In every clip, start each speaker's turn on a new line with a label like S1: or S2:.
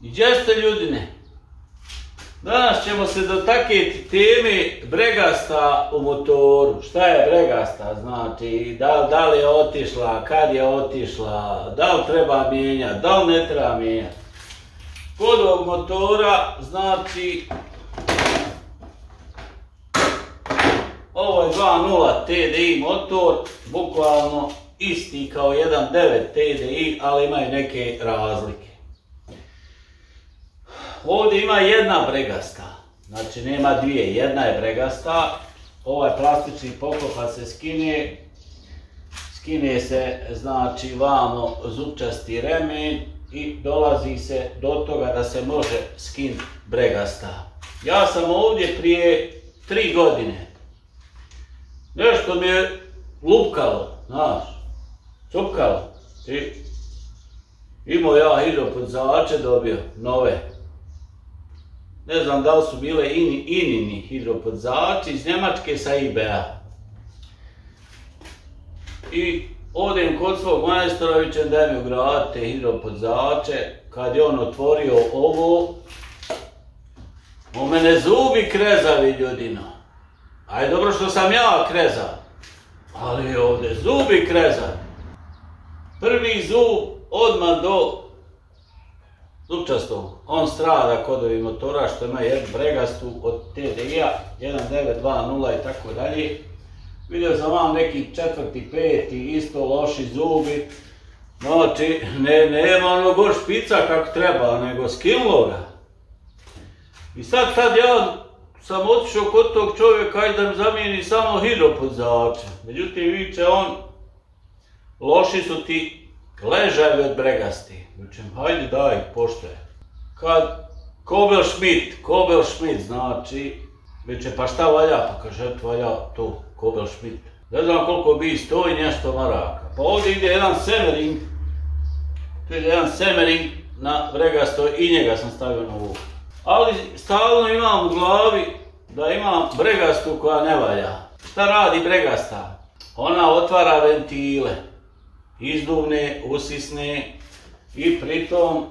S1: Gdje ste ljudine? Danas ćemo se dotaketi teme bregasta u motoru. Šta je bregasta? Znači, da, da li je otišla, kad je otišla, da li treba mijenjati, da li ne treba mijenjati. Kod ovog motora, znači, ovo je 2.0 TDI motor, bukvalno isti kao 1.9 TDI, ali imaju neke razlike. Ovdje ima jedna bregasta, znači nema dvije, jedna je bregasta, ovaj plastični poklopac se skine, skine se znači vamo zupčasti remen i dolazi se do toga da se može skin bregasta. Ja sam ovdje prije tri godine, nešto mi je lupkalo, znaš, cupkalo, i imao ja hidropodzače dobio, nove, ne znam da li su bile ini, inini hidropodzači iz Njemačke sa IBA. I odem kod svog majstora i da mi ugradite hidropodzače. Kad je on otvorio ovo, u mene zubi krezavi ljudino. Aj dobro što sam ja krezav. Ali ovdje zubi kreza. Prvi zub odmah do Zupčastom, on strada kodovi motora što ima jednu bregastu od TDI-a, 1920 i tako dalje. Vidio sam vam neki četvrti, peti, isto loši zubi. Znači, ne, nema ono gor špica kako treba, nego skinulo ga. I sad kad ja sam otišao kod tog čovjeka i da mi zamijeni samo hidropodzače. Međutim, viče on, loši su ti ležajevi od bregasti. Rečem, hajde daj, pošte. Kad Kobel Schmidt, Kobel Schmidt, znači, reče, pa šta valja? Pa kaže, eto valja to, Kobel Schmidt. Ne znam koliko bi stoji nešto maraka. Pa ovdje ide jedan Semering, tu ide jedan Semering na bregasto i njega sam stavio na ovu. Ali stalno imam u glavi da imam bregastu koja ne valja. Šta radi bregasta? Ona otvara ventile izduvne, usisne i pritom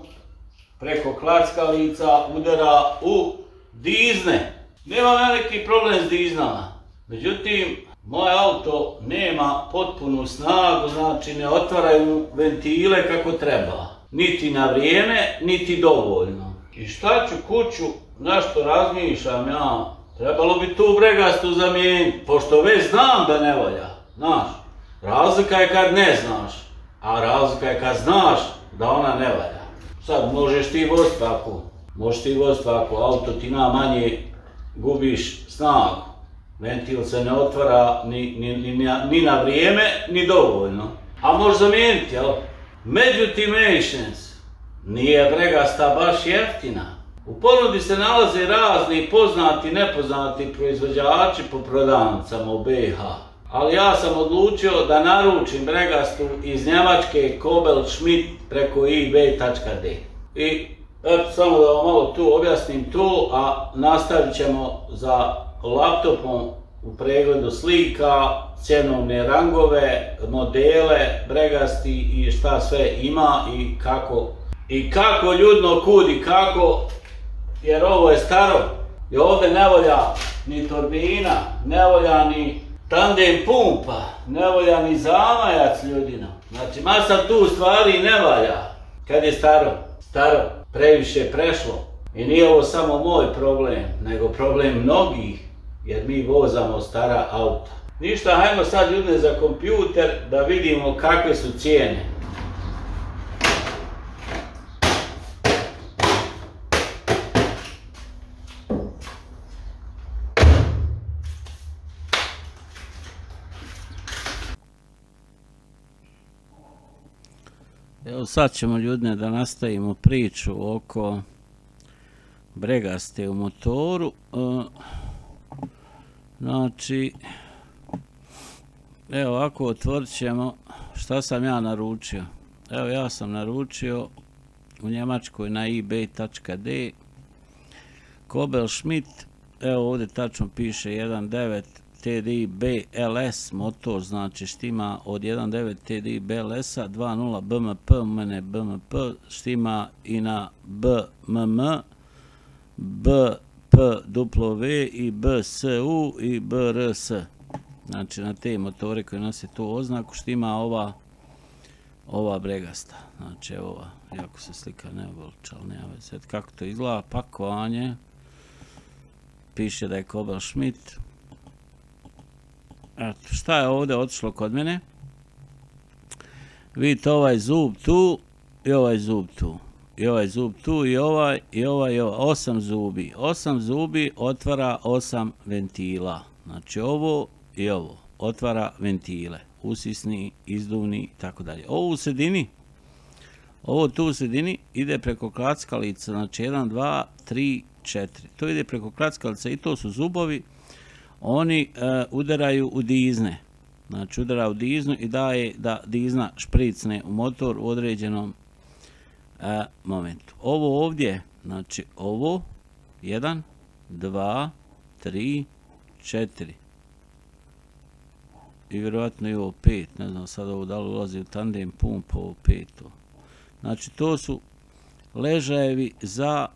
S1: preko klackalica udara u dizne. Nema veliki problem s diznama. Međutim, moj auto nema potpunu snagu, znači ne otvaraju ventile kako treba. Niti na vrijeme, niti dovoljno. I šta ću kuću, na što razmišljam ja, trebalo bi tu bregastu zamijeniti, pošto već znam da ne valja. znaš. Razlika je kad ne znaš, a razlika je kad znaš da ona ne valja. Sad možeš ti voziti tako, možeš ti voziti tako, auto ti na manje gubiš snagu. Ventil se ne otvara ni, ni, ni, ni na vrijeme, ni dovoljno. A možeš zamijeniti, jel? Međutim, Nations nije bregasta baš jeftina. U ponudi se nalaze razni poznati i nepoznati proizvođači po prodavnicama u BiH ali ja sam odlučio da naručim bregastu iz Njemačke Kobel Schmidt preko ebay.d. I eto, samo da vam malo tu objasnim tu, a nastavit ćemo za laptopom u pregledu slika, cjenovne rangove, modele, bregasti i šta sve ima i kako i kako ljudno kudi, kako, jer ovo je staro i ovdje ne volja ni turbina, ne volja ni tandem pumpa, ne volja ni zamajac ljudina. Znači, masa tu stvari ne valja. Kad je staro, staro, previše prešlo. I nije ovo samo moj problem, nego problem mnogih, jer mi vozamo stara auta. Ništa, hajmo sad ljudne za kompjuter da vidimo kakve su cijene. Sad ćemo ljudne da nastavimo priču oko bregaste u motoru. E, znači, evo ovako otvorit ćemo šta sam ja naručio. Evo ja sam naručio u Njemačkoj na ebay.d Kobel Schmidt, evo ovdje tačno piše 1.9 TDI BLS motor, znači štima od 1.9 TDI BLS-a, 2.0 BMP, mene BMP, štima i na BMM, BPW i BSU i BRS. Znači na te motore koje nose tu oznaku štima ova ova bregasta. Znači ova, jako se slika ne voliča, ali nema veze. Kako to izgleda, pakovanje, piše da je Kobel Schmidt. Eto, šta je ovdje otišlo kod mene? Vidite ovaj zub tu i ovaj zub tu. I ovaj zub tu i ovaj i ovaj i ovaj. Osam zubi. Osam zubi otvara osam ventila. Znači ovo i ovo. Otvara ventile. Usisni, izduvni i tako dalje. Ovo u sredini. Ovo tu u sredini ide preko klackalica. Znači 1, 2, 3, 4. To ide preko klackalica i to su zubovi. Oni e, udaraju u dizne. Znači udara u diznu i daje da dizna špricne u motor u određenom e, momentu. Ovo ovdje, znači ovo, 1, 2, 3, 4. I vjerovatno i ovo 5, ne znam sad ovo da li ulazi u tandem pump, ovo 5. Znači to su ležajevi za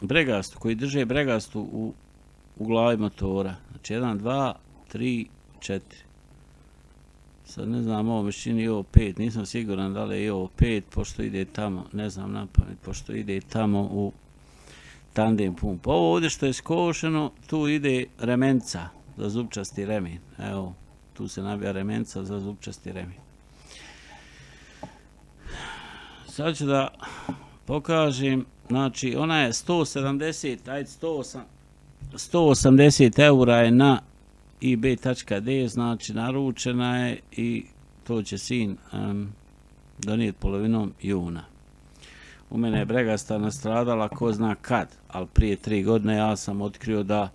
S1: bregastu, koji drže bregastu u, u glavi motora. Znači 1, 2, 3, 4. Sad ne znam, ovo mišćini i ovo 5, nisam siguran da li je i ovo 5, pošto ide tamo, ne znam na pamet, pošto ide tamo u tandem pump. Ovo ovdje što je skošeno, tu ide remenca za zupčasti remin. Evo, tu se nabija remenca za zupčasti remin. Sad ću da pokažem Znači, ona je 170, ajde 180, 180 eura je na ib.d, znači naručena je i to će sin um, donijeti polovinom juna. U mene je Bregasta nastradala ko zna kad, ali prije tri godine ja sam otkrio da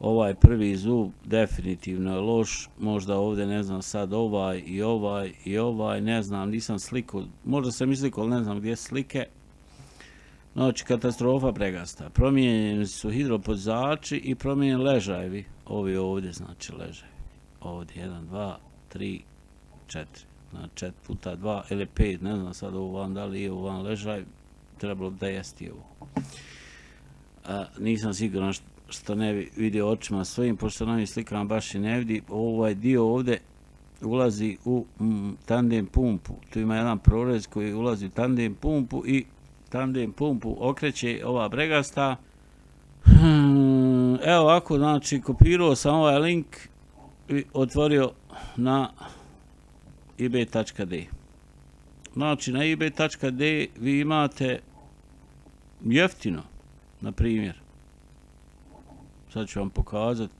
S1: ovaj prvi zub definitivno je loš, možda ovdje ne znam sad ovaj i ovaj i ovaj, ne znam, nisam sliku, možda sam izlikao, ne znam gdje slike, Znači, katastrofa pregasta. Promijenjeni su hidropodzači i promijenjeni ležajevi. Ovi ovdje, znači, ležajevi. Ovdje, 1, 2, 3, 4. Na 4 puta 2 ili 5, ne znam sad ovo van, da li je ovo van ležaj, trebalo da jesti ovo. A, nisam siguran što ne vidio očima svojim, pošto na ovim slikama baš i ne vidi. Ovaj dio ovdje ulazi u mm, tandem pumpu. Tu ima jedan prorez koji ulazi u tandem pumpu i tandem pumpu okreće ova bregasta. Hmm, evo ovako, znači, kopirao sam ovaj link i otvorio na ib.d. Znači, na ib.d vi imate jeftino, na primjer, sad ću vam pokazati,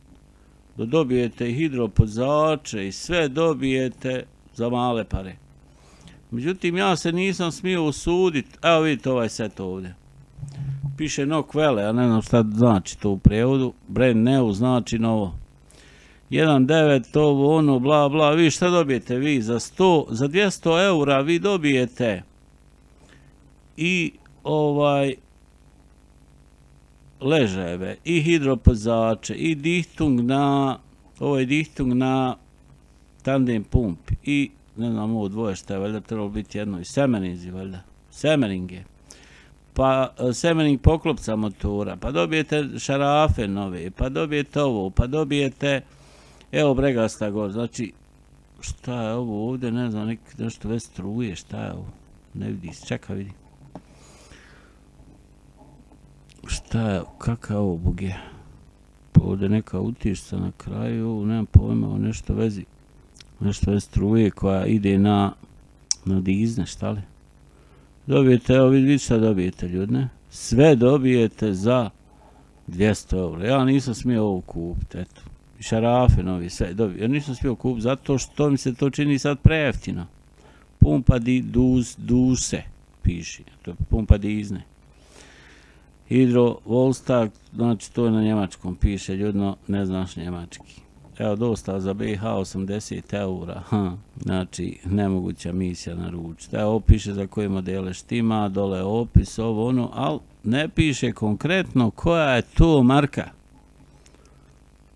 S1: da dobijete hidropodzače i sve dobijete za male pare. Međutim, ja se nisam smio usuditi. Evo vidite ovaj set ovdje. Piše nok vele, ja ne znam šta znači to u prevodu. Brand new znači novo. 1.9, ovo, ono, bla, bla. Vi šta dobijete vi? Za 100, za 200 eura vi dobijete i ovaj leževe, i hidropozače, i dihtung na ovaj dihtung na tandem pump i ne znam ovo dvoje šta je, valjda trebalo biti jedno. I semenizi, valjda, semeninge. Pa Semering semening poklopca motora, pa dobijete šarafe nove, pa dobijete ovo, pa dobijete, evo bregasta go, znači, šta je ovo ovdje, ne znam, nek, nešto već struje, šta je ovo, ne vidi, čeka vidi. Šta je, kakav ovo bug je? Pa ovdje neka utišca na kraju, nemam pojma, nešto vezi nešto je struje koja ide na na dizne, šta li? Dobijete, evo vidi šta dobijete ljudne. Sve dobijete za 200 eura. Ja nisam smio ovo kupiti, eto. I šarafe novi, sve dobijete. Ja nisam smio kupiti zato što mi se to čini sad prejeftino. Pumpa di duz, duse, piši. To je pumpa dizne. Hidro Volstag, znači to je na njemačkom piše, ljudno, ne znaš njemački evo dosta za BH 80 eura, ha, znači nemoguća misija naručiti. Evo piše za koje modele štima, dole opis, ovo ono, ali ne piše konkretno koja je to marka.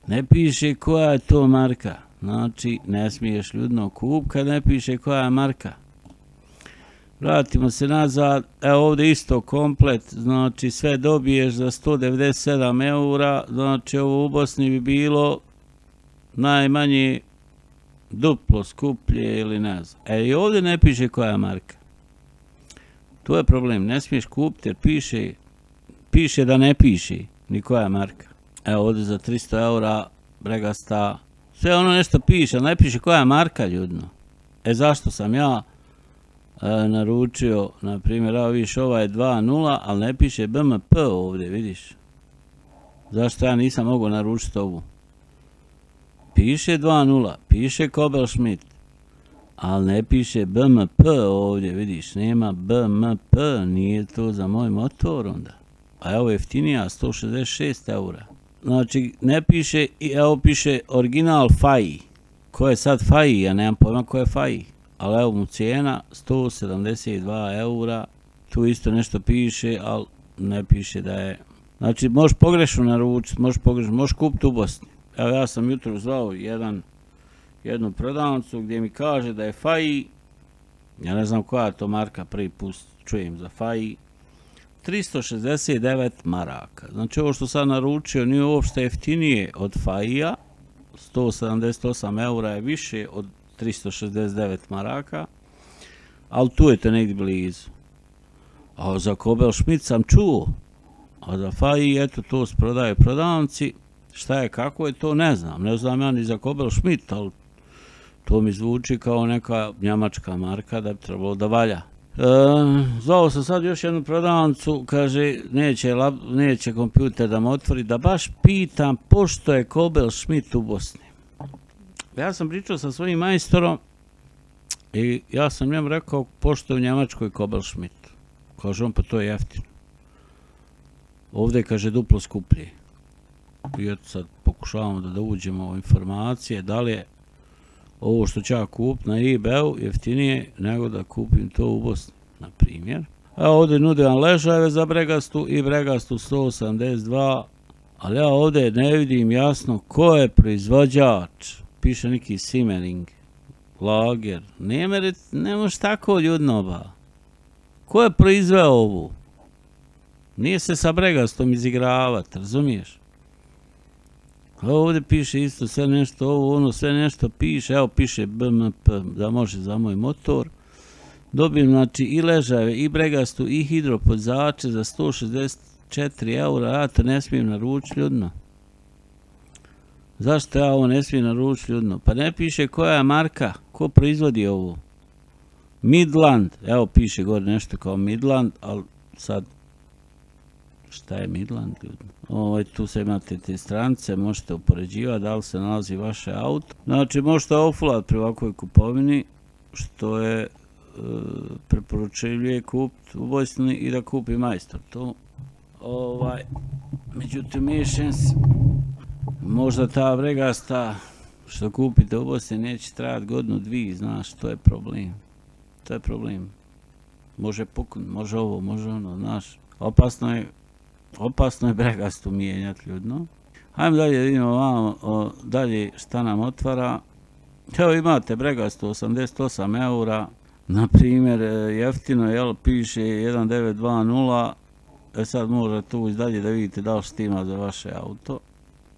S1: Ne piše koja je to marka. Znači, ne smiješ ljudno kup kad ne piše koja je marka. Vratimo se nazad. Evo ovdje isto komplet. Znači, sve dobiješ za 197 eura. Znači, ovo u Bosni bi bilo najmanje duplo skuplje ili ne znam. E, i ovdje ne piše koja je marka. To je problem. Ne smiješ kupiti jer piše, piše da ne piše ni koja je marka. Evo ovdje za 300 eura bregasta. Sve ono nešto piše, ali ne piše koja je marka ljudno. E zašto sam ja e, naručio, na primjer, evo vidiš, ova je 2.0, ali ne piše BMP ovdje, vidiš. Zašto ja nisam mogao naručiti ovu? Piše 2.0, piše Kobel Schmidt, ali ne piše BMP ovdje, vidiš, nema BMP, nije to za moj motor onda. A evo jeftinija, 166 eura. Znači, ne piše, evo piše original FAI. Ko je sad FAI? Ja nemam pojma ko je FAI. Ali evo mu cijena, 172 eura. Tu isto nešto piše, ali ne piše da je... Znači, možeš pogrešno naručiti, možeš pogrešno, možeš kupiti u Bosni. Evo ja sam jutro zvao jedan, jednu prodavnicu gdje mi kaže da je FAI, ja ne znam koja je to marka, prvi put čujem za FAI, 369 maraka. Znači ovo što sam naručio nije uopšte jeftinije od Faija, 178 eura je više od 369 maraka, ali tu je to negdje blizu. A za Kobel Schmidt sam čuo, a za FAI, eto, to se prodaje prodavnici, šta je, kako je, to ne znam. Ne znam ja ni za Kobel Schmidt, ali to mi zvuči kao neka njamačka marka da bi trebalo da valja. E, zvao sam sad još jednu prodavnicu, kaže, neće, lab, neće kompjuter da me otvori, da baš pitam pošto je Kobel Schmidt u Bosni. Ja sam pričao sa svojim majstorom i ja sam njemu rekao pošto je u Njemačkoj Kobel Schmidt. Kaže on, pa to je jeftino. Ovdje kaže duplo skuplje. I eto sad pokušavamo da, da uđemo u informacije, da li je ovo što ću ja kup na eBay-u jeftinije nego da kupim to u Bosni, na primjer. Evo ovdje nude vam ležajeve za bregastu i bregastu 182, ali ja ovdje ne vidim jasno ko je proizvođač. Piše neki Simmering, Lager. Ne, ne može tako ljudno ba. Ko je proizveo ovu? Nije se sa bregastom izigravati, razumiješ? Ovdje piše isto sve nešto, ovo ono sve nešto piše, evo piše BMP da može za moj motor. Dobijem znači i ležave, i bregastu, i hidropodzače za 164 eura, ja to ne smijem naručiti ljudima. Zašto ja ovo ne smijem naručiti ljudima? Pa ne piše koja je marka, ko proizvodi ovo. Midland, evo piše gore nešto kao Midland, ali sad šta je Midland ljudno. Ovaj, tu se imate te strance, možete upoređivati da li se nalazi vaše auto. Znači, možete ofulat pri ovakvoj kupovini, što je e, preporučivlje kupiti u Bosni i da kupi majstor. To, ovaj, međutim, Mišens, možda ta vregasta što kupite u Bosni neće trajati godinu, dvije, znaš, to je problem. To je problem. Može pukun, može ovo, može ono, znaš. Opasno je opasno je bregastu mijenjati ljudno. Hajmo dalje, vidimo vam o, dalje šta nam otvara. Evo imate bregastu 88 eura, na primjer e, jeftino, jel, piše 1920, e sad možete tu dalje da vidite da li štima za vaše auto.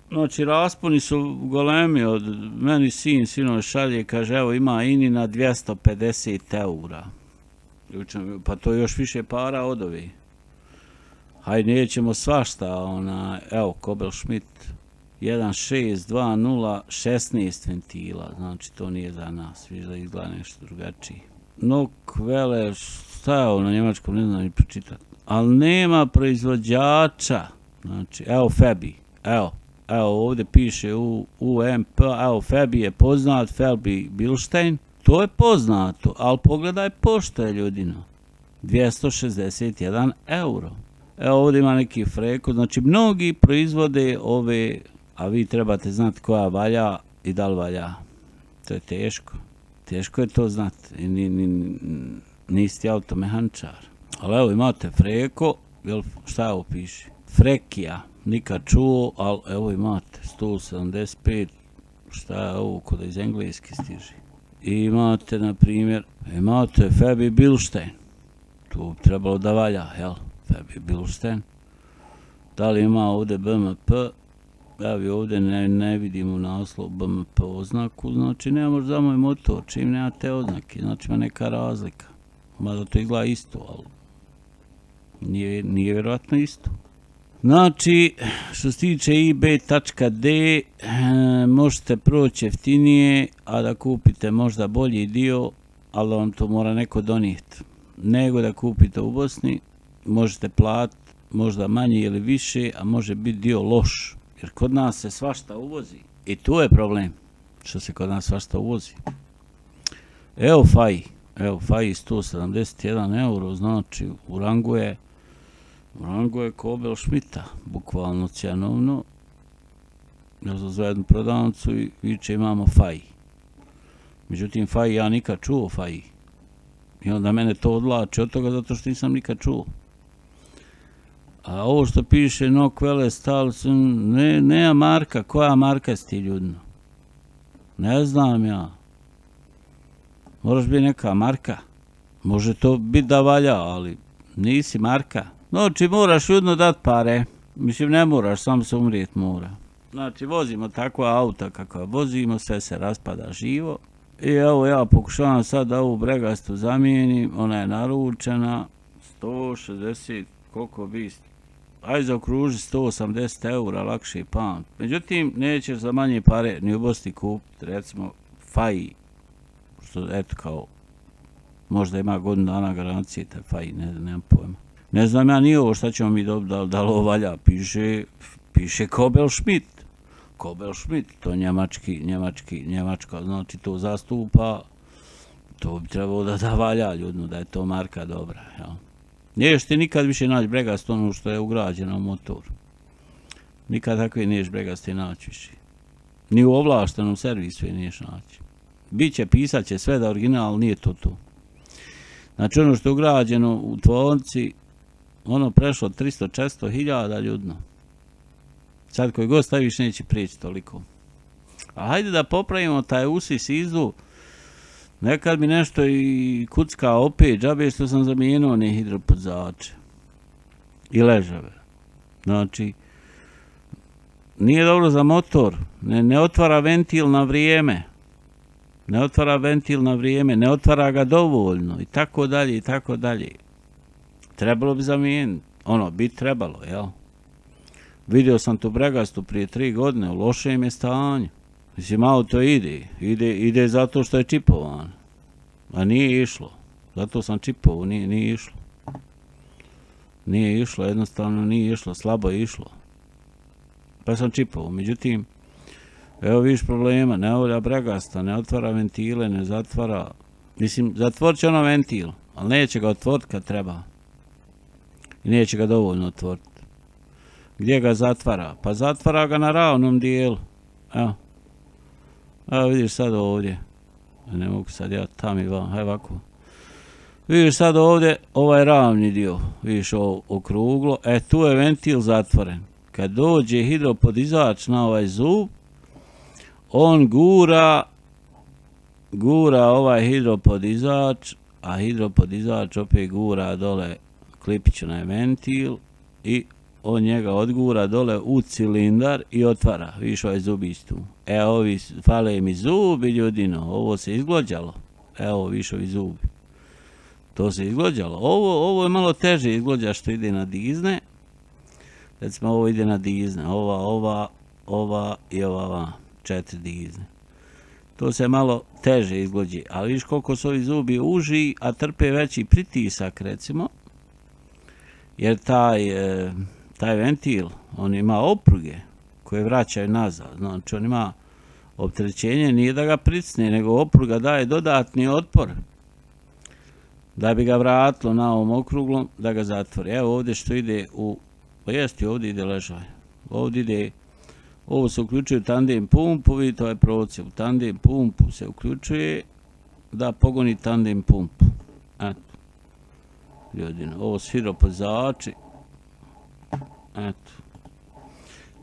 S1: Znači, raspuni su golemi od meni sin, sino šalje, kaže, evo ima ini na 250 eura. Pa to je još više para od ovih hajde nećemo svašta, ona, evo, Kobel Schmidt, 1.6.2.0, 16 ventila, znači to nije za nas, viš da izgleda nešto drugačije. Nok, vele, šta je ovo na njemačkom, ne znam ni pročitati. Ali nema proizvođača, znači, evo Febi, evo, evo ovdje piše u UMP, evo Febi je poznat, Felbi Bilstein, to je poznato, ali pogledaj pošto je ljudino, 261 euro. Evo ovdje ima neki freko, znači mnogi proizvode ove, a vi trebate znati koja valja i da li valja. To je teško. Teško je to znati. I Ni, ni, niste automehančar. Ali evo imate freko, jel, šta ovo piše? Frekija, nikad čuo, ali evo imate 175, šta je ovo kod iz engleski stiži. I imate, na primjer, imate Fabi Bilstein, tu trebalo da valja, jel? Da bi Bilstein. Da li ima ovdje BMP? Ja bi ovdje ne, ne vidim u naslov BMP oznaku, znači nema možda za moj motor, čim nema te oznake, znači ima neka razlika. Mada to izgleda isto, ali nije, nije vjerojatno isto. Znači, što se tiče ib.d, eh, možete proći jeftinije, a da kupite možda bolji dio, ali vam to mora neko donijeti. Nego da kupite u Bosni, možete platiti možda manje ili više, a može biti dio loš. Jer kod nas se svašta uvozi. I tu je problem, što se kod nas svašta uvozi. Evo Faji. evo Faji 171 euro, znači u rangu je u rangu je Kobel Šmita, bukvalno cijanovno. Ja sam za jednu prodavnicu i viče imamo Faji. Međutim, Faji ja nikad čuo Faji. I onda mene to odlače od toga zato što nisam nikad čuo. A ovo što piše no kvele stal ne, nema marka, koja marka si ti ljudno? Ne znam ja. Moraš biti neka marka. Može to biti da valja, ali nisi marka. Znači, moraš ljudno dat pare. Mislim, ne moraš, sam se umrijet mora. Znači, vozimo takva auta kakva vozimo, sve se raspada živo. I evo, ja pokušavam sad da ovu bregastu zamijenim. Ona je naručena 160, koliko bi aj za okruži 180 eura, lakše pam. Međutim, nećeš za manje pare ni u Bosni kupiti, recimo, faji. Što, eto, kao, možda ima godinu dana garancije, taj faji, ne, nemam pojma. Ne znam ja ni ovo šta ćemo mi dobiti, da, da li ovo valja, piše, piše Kobel Schmidt. Kobel Schmidt, to njemački, njemački, njemačka, znači to zastupa, to bi trebalo da da valja ljudno, da je to marka dobra, jel? Niješ ti nikad više naći bregast ono što je ugrađeno u motoru. Nikad takve niješ bregasti naći više. Ni u ovlaštenom servisu je niješ naći. Biće, pisat će sve da original nije to to. Znači ono što je ugrađeno u tvornici, ono prešlo 300-400 hiljada ljudno. Sad koji god staviš neće prijeći toliko. A hajde da popravimo taj usis izdu. Nekad mi nešto i kucka opet, džabe što sam zamijenuo one hidropodzače. I ležave. Znači, nije dobro za motor. Ne, ne otvara ventil na vrijeme. Ne otvara ventil na vrijeme. Ne otvara ga dovoljno. I tako dalje, i tako dalje trebalo bi zamijeniti. Ono, bi trebalo, jel? Vidio sam tu bregastu prije tri godine, u lošem je stanju. Mislim, auto ide, ide, ide zato što je čipovan. A nije išlo. Zato sam čipovo, nije, nije išlo. Nije išlo, jednostavno nije išlo, slabo je išlo. Pa sam čipovo. Međutim, evo viš problema, ne volja bregasta, ne otvara ventile, ne zatvara. Mislim, zatvorit će ono ventil, ali neće ga otvoriti kad treba i neće ga dovoljno otvoriti. Gdje ga zatvara? Pa zatvara ga na ravnom dijelu. Evo. A vidiš sad ovdje. Ne mogu sad ja tam i vam. Hajde ovako. Vidiš sad ovdje ovaj ravni dio. Vidiš ovo okruglo. E tu je ventil zatvoren. Kad dođe hidropodizač na ovaj zub, on gura gura ovaj hidropodizač, a hidropodizač opet gura dole klipić na ventil i on njega odgura dole u cilindar i otvara. Viš ovaj zubić tu. E, ovi fale mi zubi, ljudino. Ovo se izglođalo. Evo, viš ovi zubi. To se izglođalo. Ovo, ovo je malo teže izglođa što ide na dizne. Recimo, ovo ide na dizne. Ova, ova, ova i ova, ova. Četiri dizne. To se malo teže izglođe. Ali viš koliko su ovi zubi uži, a trpe veći pritisak, recimo jer taj, e, taj ventil, on ima opruge koje vraćaju nazad, znači on ima optrećenje, nije da ga pricne, nego opruga daje dodatni otpor da bi ga vratilo na ovom okruglom, da ga zatvori. Evo ovdje što ide u, pa jesti ovdje ide ležaj, ovdje ide, ovo se uključuje u tandem pumpu, vidite ovaj proces, u tandem pumpu se uključuje da pogoni tandem pumpu. Eto ljudina. Ovo su. Eto.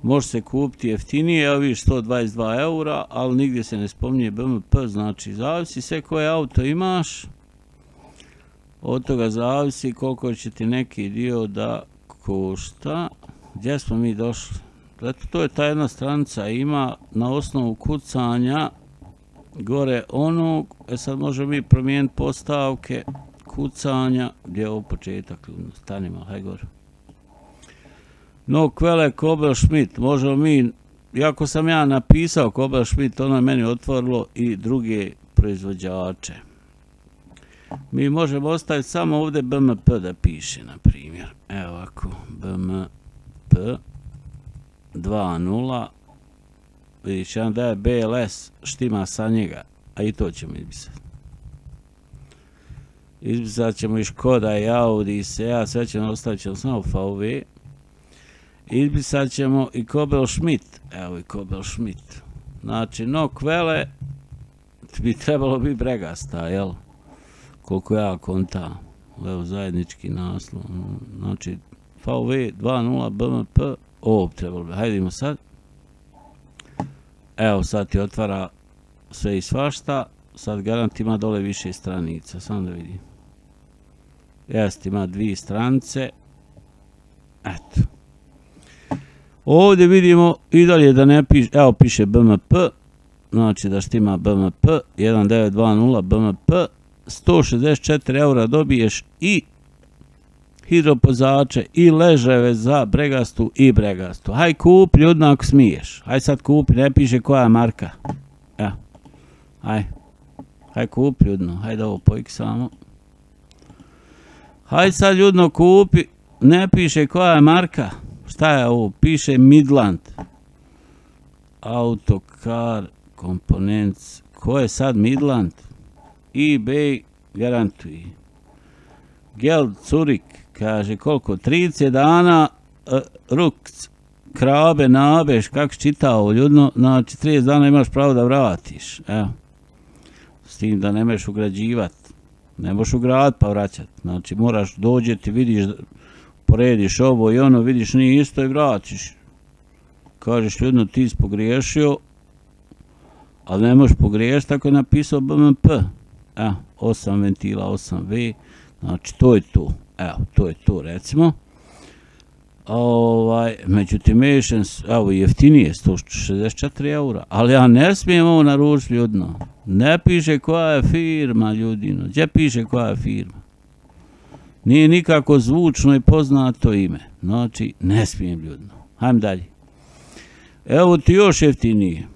S1: Može se kupiti jeftinije, evo 122 eura, ali nigdje se ne spominje BMP, znači zavisi sve koje auto imaš, od toga zavisi koliko će ti neki dio da košta. Gdje smo mi došli? Eto, to je ta jedna stranica, ima na osnovu kucanja gore ono, e sad možemo mi promijeniti postavke kucanja, gdje je ovo početak, stanimo, haj gore. No, kvele Kobel Schmidt, možemo mi, jako sam ja napisao Kobel Schmidt, ono je meni otvorilo i druge proizvođače. Mi možemo ostaviti samo ovdje BMP da piše, na primjer. Evo ovako, BMP 2.0 vidiš, jedan da je BLS štima sa njega, a i to ćemo izbisati. Izbisat ćemo i Škoda i Audi i Seat, sve ćemo ostavit ćemo samo VW. Izbisat ćemo i Kobel Schmidt, evo i Kobel Schmidt. Znači, no kvele bi trebalo bi bregasta, jel? Koliko ja konta, evo zajednički naslov. Znači, VV 2.0 BMP, ovo bi trebalo bi. Hajdemo sad. Evo sad ti otvara sve i svašta. Sad garant ima dole više stranica. Samo da vidim. Jeste, ima dvije stranice. Eto. Ovdje vidimo i dalje da ne piše, evo piše BMP, znači da štima BMP, 1920 BMP, 164 eura dobiješ i hidropozače i leževe za bregastu i bregastu. Haj kupi ljudno ako smiješ. Haj sad kupi, ne piše koja je marka. Ja. Haj. Haj kupi ljudno. Haj da ovo pojik samo. Haj sad ljudno kupi, ne piše koja je marka. Šta je ovo? Piše Midland. Autocar Components. Ko je sad Midland? eBay garantuje. Geld Zurich kaže koliko, 30 dana uh, ruk krabe, nabeš, kako čitao ljudno, znači 30 dana imaš pravo da vratiš, evo. S tim da ne meš ugrađivat, ne moš ugrad pa vraćat, znači moraš dođeti, vidiš, porediš ovo i ono, vidiš nije isto i vratiš. Kažeš ljudno ti si pogriješio, ali ne možeš pogriješiti tako je napisao BMP. Evo, 8 ventila, 8V, znači to je to. Evo, to je to, recimo. Ovaj, međutim, evo, jeftinije, 164 eura, ali ja ne smijem ovo naručiti ljudno. Ne piše koja je firma, ljudino. Gdje piše koja je firma? Nije nikako zvučno i poznato ime. Znači, ne smijem ljudno. Hajmo dalje. Evo ti još jeftinije.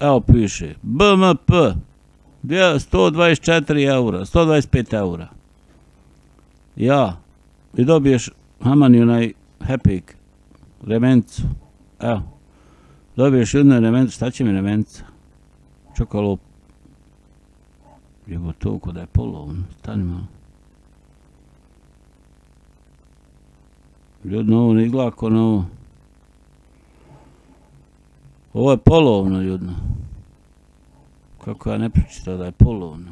S1: Evo piše, BMP, 124 eura, 125 eura. Ja, i dobiješ Hamani onaj Hepik, remencu. Evo, dobiješ jednu remencu, šta će mi remenca? Čokolop. Jego to da je polovno, stani malo. Ljudi, ovo ne izgleda ako novo. Ovo je polovno, ljudno. Kako ja ne pričitao da je polovno.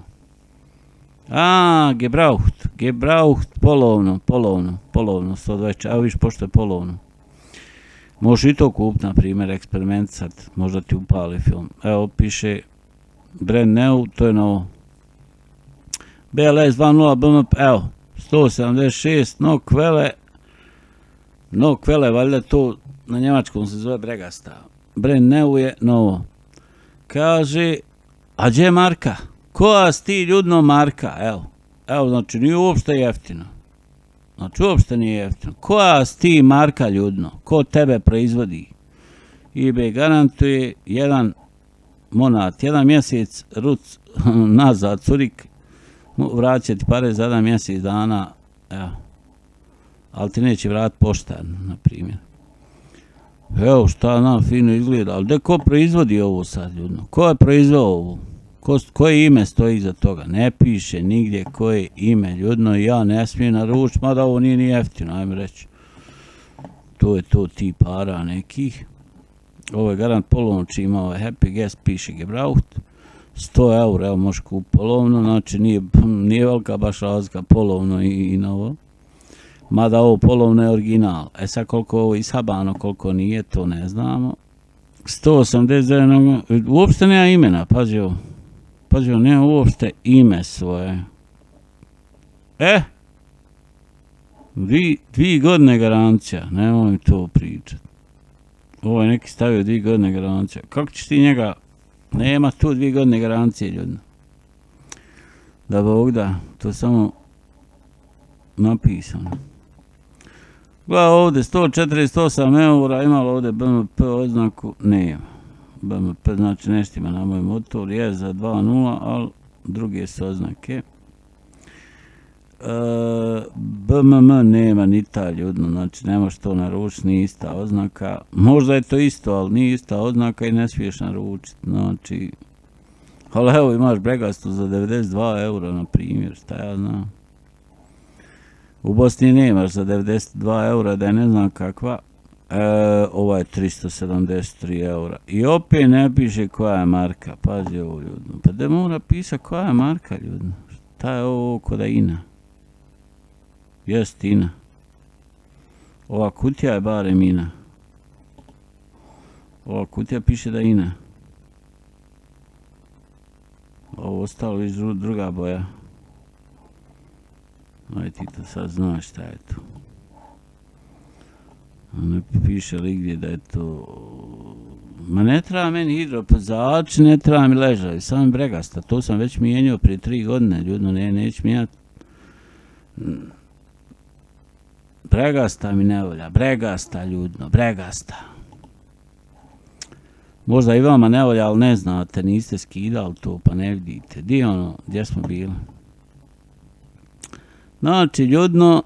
S1: A, Gebraucht, Gebraucht, polovno, polovno, polovno, 120, evo viš pošto je polovno. Možeš i to kupiti, na primjer, eksperiment sad, možda ti upali film. Evo, piše brand new, to je novo. BLS 2.0 BMP, evo, 176, no kvele, no kvele, valjda to na njemačkom se zove bregasta. Bre, neu je novo. Kaže, a gdje je marka? koja ti ljudno marka, evo, evo, znači nije uopšte jeftino. Znači uopšte nije jeftino. Koja sti marka ljudno, ko tebe proizvodi? eBay garantuje jedan monat, jedan mjesec ruc nazad, curik, vraćati pare za jedan mjesec dana, evo. Ali ti neće vrat poštar, na primjer. Evo šta nam fino izgleda, ali gdje ko proizvodi ovo sad ljudno? Ko je proizvao ovo? ko, koje ime stoji iza toga. Ne piše nigdje koje ime. Ljudno, ja ne smijem naručiti, mada ovo nije ni jeftino, ajme reći. To je to ti para nekih. Ovo je garant polovno ima ovaj Happy Guest, piše Gebraucht. 100 eura, evo možeš kupiti polovno, znači nije, nije velika baš razlika polovno i, i novo. Mada ovo polovno je original. E sad koliko ovo ishabano, koliko nije, to ne znamo. 189, uopšte nema imena, pazi ovo. Pazi ovo, nema uopšte ime svoje. E, dvi, dvi godine garancija, nemoj mi to pričat. Ovo je neki stavio dvi godine garancija. Kako ćeš ti njega, nema tu dvi godine garancije, ljudno. Da Bog da, to samo napisano. Gleda ovdje 148 eura, imalo ovdje BMP oznaku, nema. BMP znači neštima na moj motor, je za 2.0, ali druge su oznake. E, BMM nema ni ta ljudno, znači nema što naručiti, ni ista oznaka. Možda je to isto, ali nije ista oznaka i ne smiješ naručiti, znači... Ali evo imaš bregastu za 92 eura, na primjer, šta ja znam. U Bosni nemaš za 92 eura, da je ne znam kakva. E, ova je 373 eura. I opet ne piše koja je marka. Pazi ovo ljudno. Pa da mora pisati koja je marka ljudno. Šta je ovo kod Ina? Jest Ina. Ova kutija je barem Ina. Ova kutija piše da je Ina. Ovo ostalo iz druga boja. Aj ti to sad znaš šta je to. Ne piše li gdje da je to... Ma ne treba meni hidropozač, pa ne treba mi ležaj, sam bregasta. To sam već mijenio prije tri godine, ljudno, ne, neću mijenjati. Bregasta mi ne volja, bregasta ljudno, bregasta. Možda i vama ne volja, ali ne znate, niste skidali to, pa ne vidite. Di ono, gdje smo bili? Znači, ljudno,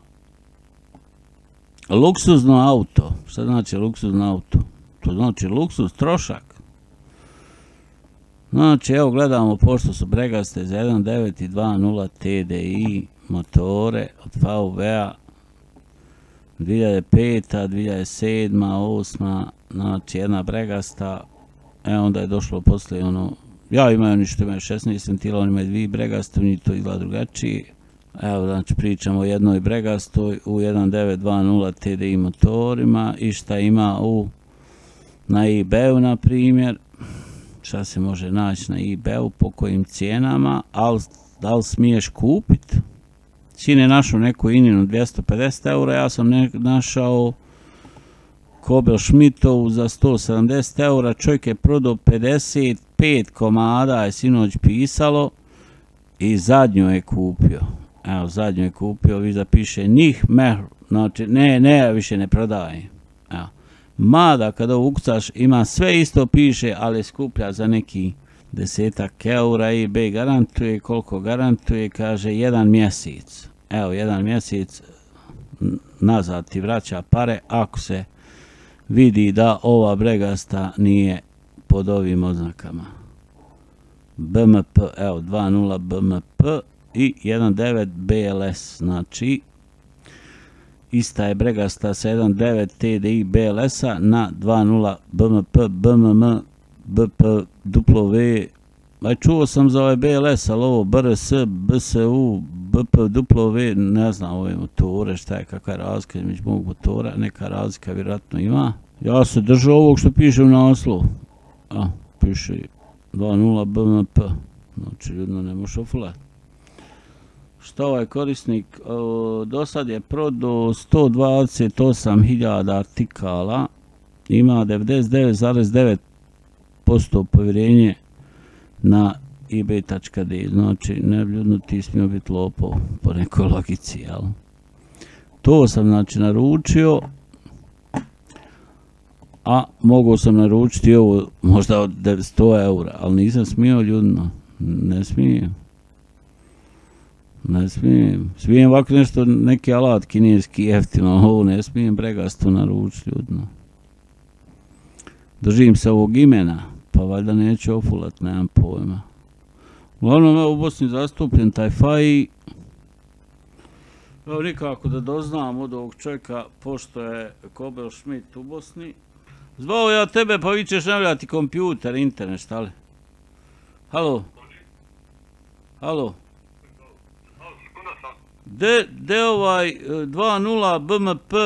S1: luksuzno auto. Šta znači luksuzno auto? To znači luksuz, trošak. Znači, evo gledamo pošto su bregaste za 1.9 i 2.0 TDI motore od VV-a 2005, 2007, 2008, znači jedna bregasta, e onda je došlo poslije ono, ja imaju ništa, imaju 16 ventila, oni imaju dvije bregaste, oni to izgleda drugačije, Evo, znači pričamo o jednoj bregastoj u 1920 TDI motorima i šta ima u na eBayu, na primjer, šta se može naći na eBayu, po kojim cijenama, ali da li smiješ kupit? Sin je našao neku ininu 250 eura, ja sam ne, našao Kobel Schmidtovu za 170 eura, čovjek je prodao 55 komada, je sinoć pisalo, i zadnju je kupio evo zadnju je kupio, vi zapiše njih mehr, znači ne, ne, više ne prodaje. Evo. Mada kada ukucaš ima sve isto piše, ali skuplja za neki desetak eura i B garantuje koliko garantuje, kaže jedan mjesec. Evo, jedan mjesec nazad ti vraća pare ako se vidi da ova bregasta nije pod ovim oznakama. BMP, evo, 2.0 BMP, i 1.9 BLS, znači ista je bregasta sa 1.9 TDI BLS-a na 2.0 BMP, BMM, BP, W, Aj čuo sam za ovaj BLS, ali ovo BRS, BSU, BP, W, ne znam ove motore, šta je, kakva je razlika između mog motora, neka razlika vjerojatno ima. Ja se držu ovog što piše u naslovu. A, piše 2.0 BMP, znači ljudno ne može ofulati što ovaj korisnik e, do sad je prodao 128.000 artikala, ima 99,9% povjerenje na ebay.d, znači ne ljudno ti smio biti lopo po nekoj logici, jel? To sam znači naručio, a mogu sam naručiti ovo možda od 100 eura, ali nisam smio ljudno, ne smijem. Ne smijem. Smijem ovako nešto, neki alat kineski jeftino, ovo ne smijem bregasto naručiti ljudno. Držim se ovog imena, pa valjda neću ofulat, nemam pojma. Uglavnom, evo u Bosni zastupljen taj faj. Evo nikako da doznam od ovog čovjeka, pošto je Kobel Schmidt u Bosni. Zvao ja tebe, pa vi ćeš navljati kompjuter, internet, šta li? Halo? Halo? De, de ovaj e, 2.0 BMP, uh,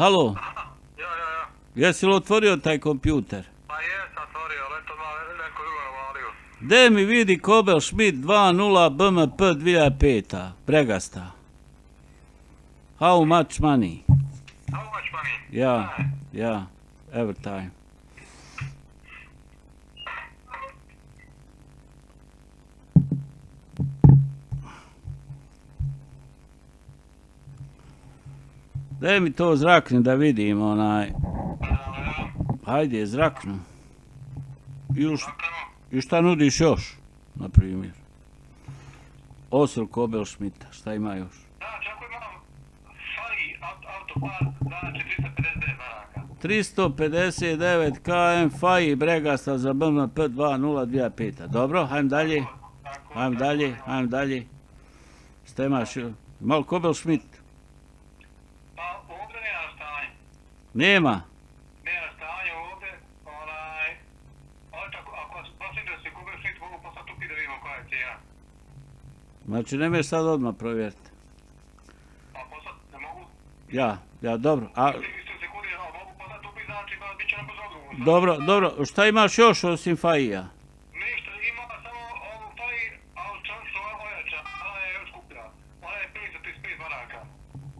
S1: halo,
S2: Ja, ja, ja.
S1: jesi li otvorio taj kompjuter?
S2: Pa jesam, sorry, ali eto ma neko drugo navalio.
S1: De mi vidi Kobel Schmidt 2.0 BMP 2005. Bregasta. How much money?
S2: How much money?
S1: Ja, ja, every time. Daj mi to zrakni da vidim onaj. Hajde, zraknu. I, šta nudiš još, na primjer? Osil Kobel Schmidta, šta ima još?
S2: Znači, ako imam Fari aut- autopart, znači 359 maraka.
S1: 359 km FAI Bregasta za BMP 2025. Dobro, hajmo dalje.
S2: Tako,
S1: dalje, hajmo dalje. Šta imaš? još? Mal Kobel Schmidt?
S2: Pa ovdje nema stanje.
S1: Nema.
S2: Nema stanje ovdje, onaj... Ali tako, ako vas prosim da se Google Street mogu poslati upi da vidimo koja je cijena.
S1: Znači, ne meš sad odmah provjeriti.
S2: A poslati ne mogu?
S1: Ja, ja, dobro. A,
S2: znači
S1: dobro, dobro. Šta imaš još osim FAI-a?
S2: Ništa, ima samo ovu Fari, a u čansu ojača, ona je još skuplja. Ona je 535 maraka.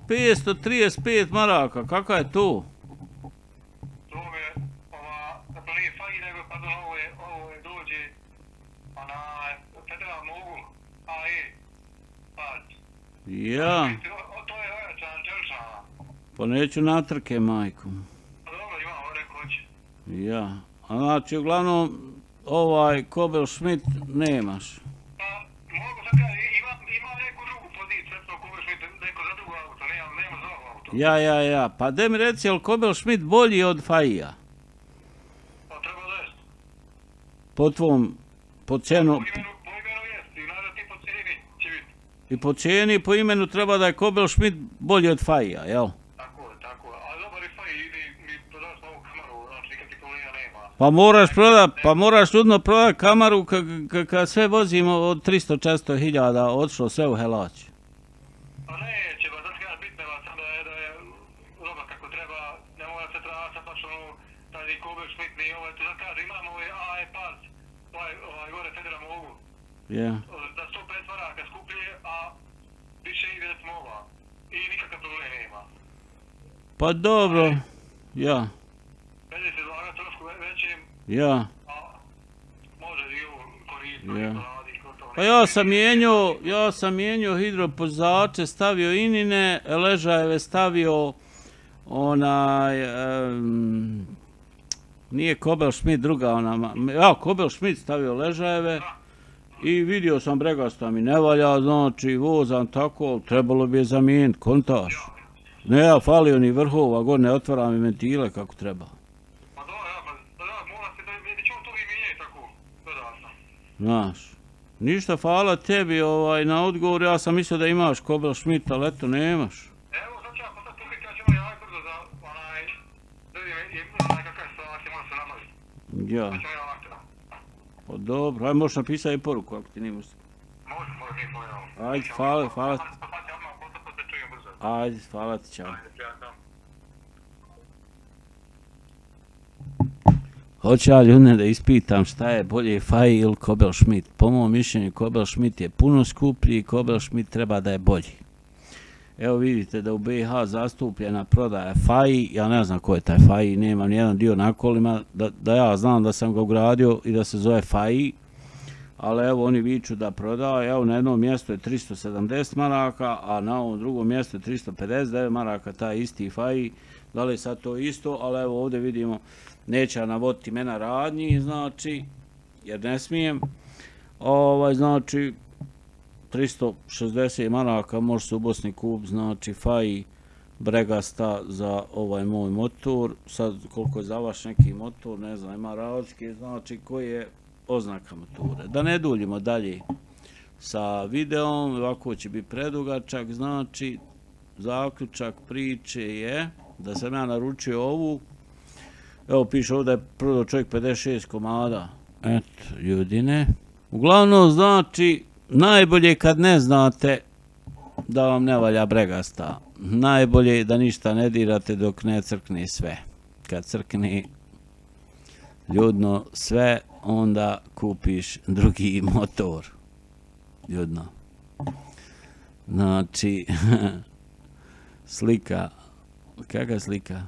S1: 535 maraka, kakva je tu? Pa neću natrke, majku.
S2: Pa dobro, ima, ovo neko hoće.
S1: Ja, a znači, uglavnom, ovaj Kobel Schmidt nemaš.
S2: Pa, mogu sad kaži, ima, ima neku drugu poziciju, recimo, kupiš mi neko za drugo auto, nema, nema za ovo auto.
S1: Ja, ja, ja. Pa de mi reci, je li Kobel Schmidt bolji od FAI-a?
S2: Pa treba da jest.
S1: Po tvom, po cenu,
S2: Po imenu, po imenu jest, i nada ti po cijeni će biti.
S1: i po cijeni, i po imenu treba da je Kobel Schmidt bolji od FAI-a, jel? Pa moraš prodat, pa moraš ljudno prodat kamaru kada sve vozimo od 300-400 hiljada, odšlo sve u helać.
S2: Pa neće, pa ba, zato kada bitne vas, da je roba kako treba, ne mora se trasa, pa što ono, taj kubel šmitni, ovo ovaj, je tu, zato imamo imam e, ovaj AE pas, ovaj gore federa mogu.
S1: Ja.
S2: Da 105 varaka skuplje, a više ide da smo ova. I nikakav problem nema.
S1: Pa dobro, ja.
S2: Pa dobro,
S1: ja ja.
S2: Ja.
S1: Pa ja sam mijenjao, ja sam mijenjao hidropozače, stavio inine, ležajeve stavio onaj, um, nije Kobel Schmidt druga ona, ja Kobel Schmidt stavio ležajeve i vidio sam bregasta mi ne valja, znači vozam tako, trebalo bi je zamijeniti, kontaš. Ne, ja falio ni vrhova, god ne otvaram i ventile kako treba.
S2: Pa dobro, ja, pa, pa da, mora se da, da će on to i mijenjati tako, dodatno.
S1: Znaš, ništa hvala tebi ovaj, na odgovor, ja sam mislio da imaš Kobel Schmidt, ali eto nemaš.
S2: Evo, sad ću ja poslat tu kad ćemo javiti brzo za onaj, da vidim, onaj kakav je situacija, može se namaziti.
S1: Ja, pa dobro, aj možeš napisati poruku ako ti nima.
S2: Može, može, nije pojavno.
S1: Ajde, hvala, hvala.
S2: Pa ću pa.
S1: Ajde, hvala ti, čao.
S2: Ajde, prijatno.
S1: Hoće ja ljudne da ispitam šta je bolje Faj ili Kobel Schmidt. Po mom mišljenju Kobel Schmidt je puno skuplji i Kobel Schmidt treba da je bolji. Evo vidite da u BiH zastupljena prodaja Faji, ja ne znam ko je taj Faji, nemam nijedan dio na kolima, da, da ja znam da sam ga ugradio i da se zove Faji, ali evo oni viču da prodaje, evo na jednom mjestu je 370 maraka, a na ovom drugom mjestu je 359 maraka, taj isti Faji, da li je sad to isto, ali evo ovdje vidimo, neće navoditi mena radnji, znači, jer ne smijem, ovaj, znači, 360 maraka može se u Bosni kup, znači, faji, bregasta za ovaj moj motor, sad koliko je za vaš neki motor, ne znam, ima različke, znači, koji je oznaka motora. Da ne duljimo dalje sa videom, ovako će biti predugačak, znači, zaključak priče je da sam ja naručio ovu, evo piše ovdje je prodao čovjek 56 komada, eto, ljudine. Uglavnom, znači, najbolje kad ne znate da vam ne valja bregasta. Najbolje je da ništa ne dirate dok ne crkne sve. Kad crkne ljudno sve, onda kupiš drugi motor. Ljudno. Znači, slika. Kaka slika?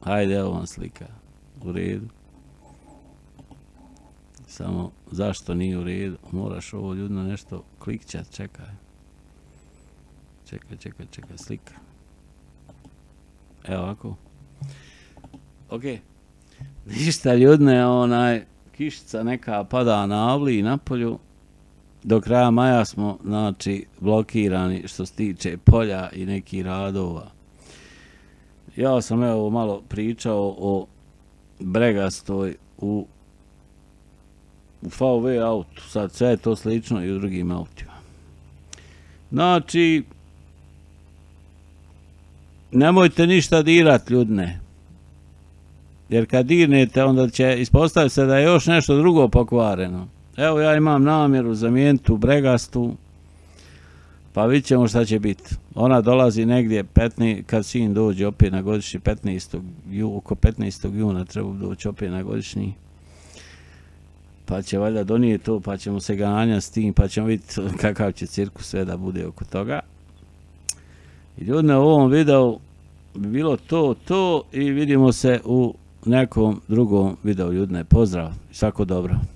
S1: Hajde, evo vam slika. U redu. Samo, zašto nije u redu? Moraš ovo ljudno nešto klikćat, čekaj. Čekaj, čekaj, čekaj, slika. Evo ovako. Okej. Ništa ljudne, onaj, kišica neka pada na avli i na polju. Do kraja maja smo, znači, blokirani što se tiče polja i nekih radova. Ja sam evo malo pričao o bregastoj u u VW autu, sad sve je to slično i u drugim autima. Znači, nemojte ništa dirat, ljudne. Jer kad dirnete, onda će ispostaviti se da je još nešto drugo pokvareno. Evo ja imam namjeru zamijeniti u bregastu, pa vidit ćemo šta će biti. Ona dolazi negdje, 15, kad sin dođe opet na godišnji, 15. Ju, oko 15. juna treba doći opet na godišnji. Pa će valjda donijeti to, pa ćemo se ganjati s tim, pa ćemo vidjeti kakav će cirkus sve da bude oko toga. I ljudi na ovom videu bi bilo to, to i vidimo se u nekom drugom videu ljudne. Pozdrav, svako dobro.